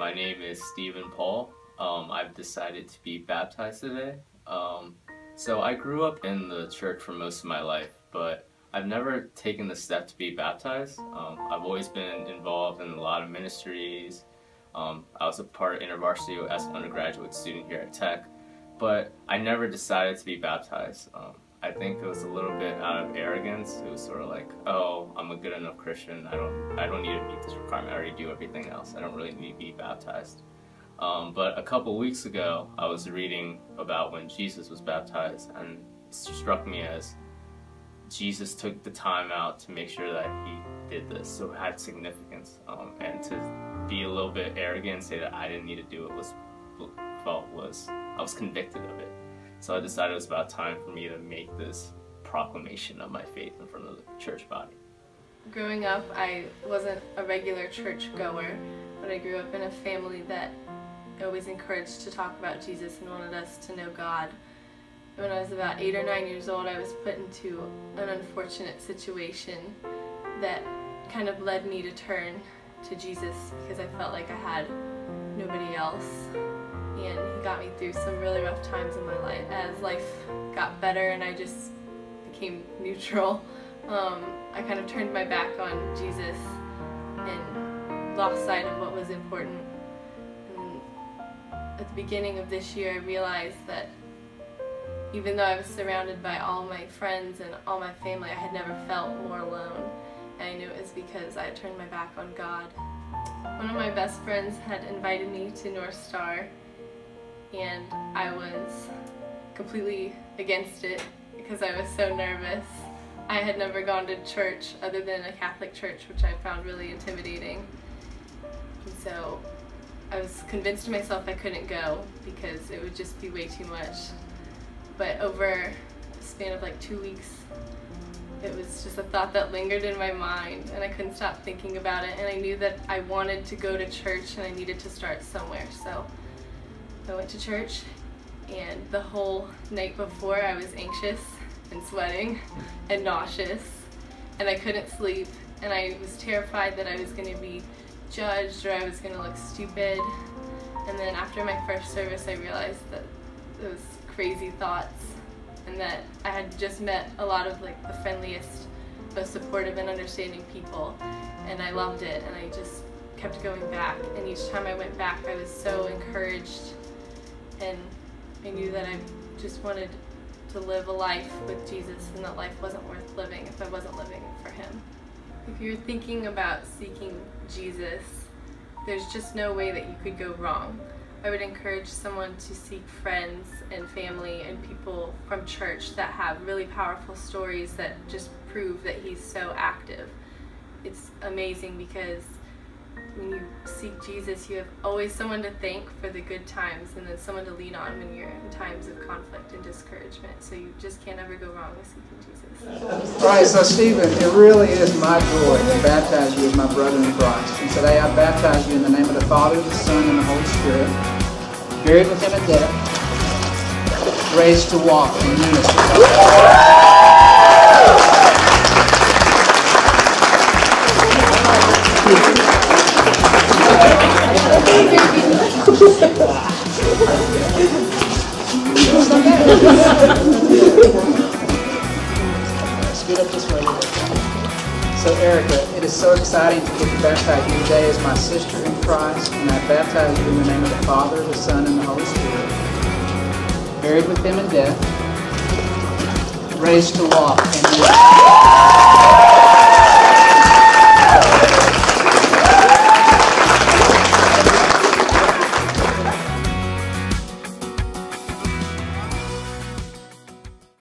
My name is Steven Paul. Um, I've decided to be baptized today. Um, so I grew up in the church for most of my life, but I've never taken the step to be baptized. Um, I've always been involved in a lot of ministries. Um, I was a part of InterVarsity as an undergraduate student here at Tech, but I never decided to be baptized. I think it was a little bit out of arrogance. It was sort of like, oh, I'm a good enough Christian. I don't, I don't need to meet this requirement. I already do everything else. I don't really need to be baptized. Um, but a couple weeks ago, I was reading about when Jesus was baptized, and it struck me as Jesus took the time out to make sure that he did this, so it had significance. Um, and to be a little bit arrogant and say that I didn't need to do it was felt was I was convicted of it. So I decided it was about time for me to make this proclamation of my faith in front of the church body. Growing up, I wasn't a regular church goer, but I grew up in a family that always encouraged to talk about Jesus and wanted us to know God. When I was about eight or nine years old, I was put into an unfortunate situation that kind of led me to turn to Jesus because I felt like I had nobody else and he got me through some really rough times in my life. As life got better and I just became neutral, um, I kind of turned my back on Jesus and lost sight of what was important. And at the beginning of this year, I realized that even though I was surrounded by all my friends and all my family, I had never felt more alone. And I knew it was because I had turned my back on God. One of my best friends had invited me to Northstar and I was completely against it because I was so nervous. I had never gone to church other than a Catholic church, which I found really intimidating. And so I was convinced to myself I couldn't go because it would just be way too much. But over a span of like two weeks, it was just a thought that lingered in my mind and I couldn't stop thinking about it and I knew that I wanted to go to church and I needed to start somewhere. So I went to church and the whole night before I was anxious and sweating and nauseous and I couldn't sleep and I was terrified that I was going to be judged or I was going to look stupid. And then after my first service I realized that those crazy thoughts and that I had just met a lot of like the friendliest most supportive and understanding people and I loved it and I just kept going back. And each time I went back I was so encouraged and I knew that I just wanted to live a life with Jesus and that life wasn't worth living if I wasn't living for him. If you're thinking about seeking Jesus, there's just no way that you could go wrong. I would encourage someone to seek friends and family and people from church that have really powerful stories that just prove that he's so active. It's amazing because when you seek Jesus, you have always someone to thank for the good times and then someone to lean on when you're in times of conflict and discouragement. So you just can't ever go wrong with seeking Jesus. All right, so Steven, it really is my joy to baptize you as my brother in Christ. And today I baptize you in the name of the Father, the Son, and the Holy Spirit, buried with him in death, raised to walk in unity. Scoot up. So Erika, it is so exciting to get to baptize you today as my sister in Christ, and I baptize you in the name of the Father, the Son, and the Holy Spirit. Buried with him in death, raised to walk